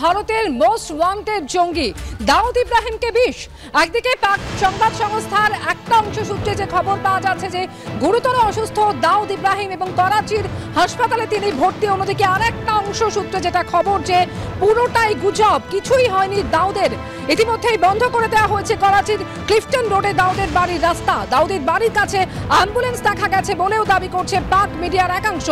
ভারতের most wanted জঙ্গি, দাউদ ইব্রাহিমকে বিষ। একদিকে পাক সংবাদ সংস্থার একটা অংশ সূত্রে যে খবর পাওয়া যাচ্ছে যে, গুরুতর অসুস্থ দাউদ ইব্রাহিম এবং করাচির হাসপাতালে তিনি ভর্তি। অন্যদিকে আরেকটা অংশ সূত্রে যেটা খবর যে পুরোটাই গুজব, কিছুই হয়নি দাউদের। ইতিমধ্যেই বন্ধ করে দেওয়া হয়েছে করাচির ক্লিফটন রোডে দাউদের বাড়ির রাস্তা। দাউদের বাড়ির কাছে অ্যাম্বুলেন্স দেখা গেছে বলেও দাবি করছে পাক মিডিয়ার একাংশ।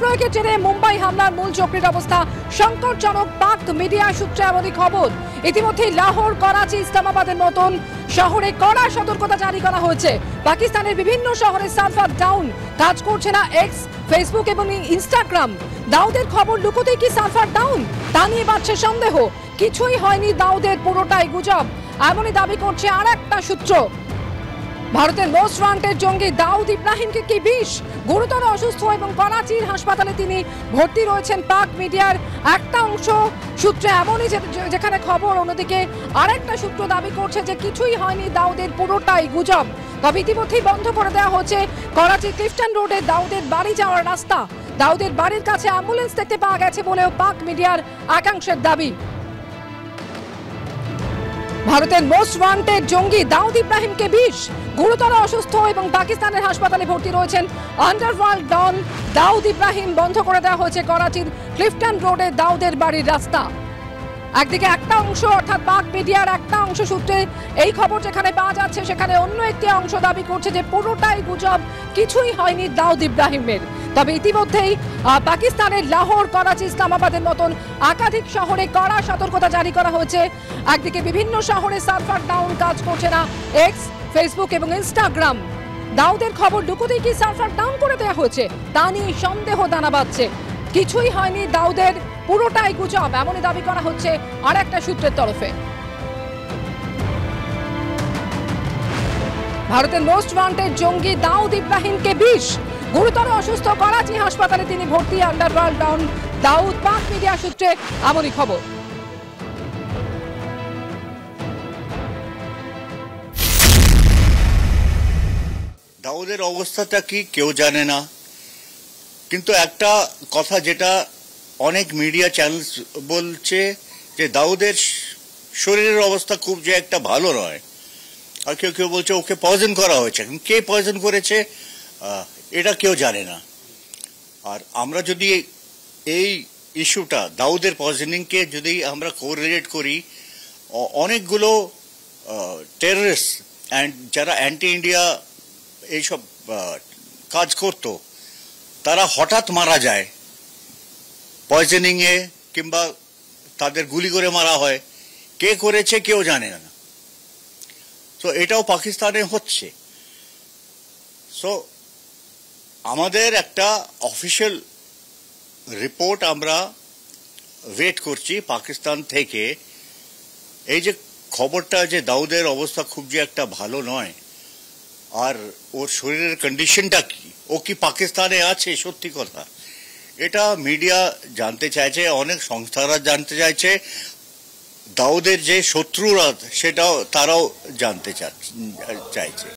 প্রয়োগের জেরে মুম্বাই হামলার মূল চক্রের অবস্থা সংকটজনক, পাক মিডিয়া সূত্রে এমনই খবর। ইতিমধ্যেই লাহোর, করাচি, ইসলামাবাদের মতন শহরে কড়া সতর্কতা জারি করা হয়েছে। পাকিস্তানের বিভিন্ন শহরে সার্ভার ডাউন। কাজ করছে না এক্স ফেসবুক এবং ইনস্টাগ্রাম দাউদের খবর লুকোতেই কি সার্ভার ডাউন তা নিয়ে বাড়ছে সন্দেহ। কিছুই হয়নি দাউদের, পুরোটাই গুজব। এমনই দাবি করছে আর একটা সূত্র। ভারতের মোস্ট ওয়ান্টেড জঙ্গি দাউদ ইব্রাহিমকে কি বিষ? গুরুতর অসুস্থ এবং করাচির হাসপাতালে তিনি ভর্তি রয়েছেন পাক মিডিয়ার একটা অংশ। সূত্রে এমনই যেখানে খবর, অন্যদিকে আরেকটা সূত্র দাবি করছে যে কিছুই হয়নি দাউদের, পুরোটাই গুজব। তবে ইতিমধ্যেই বন্ধ করে দেওয়া হচ্ছে করাচি ক্লিফটন রোডে দাউদের বাড়ি যাওয়ার রাস্তা। দাউদের বাড়ির কাছে অ্যাম্বুলেন্স দেখতে পাওয়া গেছে বলেও পাক মিডিয়ার একাংশের দাবি। ভারতের মোস্ট ওয়ান্টেড জঙ্গি দাউদ ইব্রাহিমকে বিষ। গুরুতর অসুস্থ এবং পাকিস্তানের হাসপাতালে ভর্তি রয়েছেন আন্ডারওয়ার্ল্ড ডন দাউদ ইব্রাহিম। বন্ধ করে দেওয়া হয়েছে করাচির ক্লিফটন রোডে দাউদের বাড়ির রাস্তা। একদিকে একটা অংশ অর্থাৎ পাক মিডিয়ার একটা অংশ সূত্রে এই খবর যেখানে পাওয়া যাচ্ছে, সেখানে অন্য একটি অংশ দাবি করছে যে পুরোটাই গুজব, কিছুই হয়নি দাউদ ইব্রাহিমের। তবে ইতিমধ্যেই পাকিস্তানের লাহোর, করাচি, ইসলামাবাদের মতন একাধিক শহরে কড়া সতর্কতা জারি করা হয়েছে। একদিকে বিভিন্ন শহরে সার্ভার ডাউন কাজ করছে না এক্স ফেসবুক এবং ইনস্টাগ্রাম দাউদের খবর লুকোতেই কি সার্ভার ডাউন করে দেওয়া হয়েছে? তা নিয়ে সন্দেহ দানা বাঁধছে। কিছুই হয়নি দাউদের, পুরোটাই গুজব। এমনই দাবি করা হচ্ছে আর একটা সূত্রের তরফে। ভারতের মোস্ট ওয়ান্টেড জঙ্গি দাউদ ইব্রাহিমকে বিষ। গুরুতর অসুস্থ করাচি হাসপাতালে তিনি ভর্তি আন্ডারওয়ার্ল্ড ডাউন দাউদ পাক মিডিয়া সূত্রে এমনই খবর। দাউদের অবস্থাটা কি কেউ জানে না। কিন্তু একটা কথা যেটা অনেক মিডিয়া চ্যানেল বলছে যে দাউদের শরীরের অবস্থা খুব যে একটা ভালো নয়। আর কেউ কেউ বলছে ওকে পয়জন করা হয়েছে। কে পয়জন করেছে এটা কেউ জানে না। আর আমরা যদি এই ইস্যুটা, দাউদের পয়জনিংকে যদি আমরা কোরিলেট করি অনেকগুলো টেররিস্ট অ্যান্ড যারা অ্যান্টি ইন্ডিয়া এইসব কাজ করতো তারা হঠাৎ মারা যায়। পয়জনিং এ কিংবা তাদের গুলি করে মারা হয়। কে করেছে কেউ জানে না। তো এটাও পাকিস্তানে হচ্ছে। সো আমাদের একটা অফিসিয়াল রিপোর্ট আমরা ওয়েট করছি পাকিস্তান থেকে। এই যে খবরটা যে দাউদের অবস্থা খুব যে একটা ভালো নয়, আর ওর শরীরের কন্ডিশনটা কি? ও কি পাকিস্তানে আছে, সত্যি কথা? এটা মিডিয়া জানতে চাইছে, অনেক সংস্থারা জানতে চাইছে, দাউদের যে শত্রুরা, সেটাও তারাও জানতে চাইছে।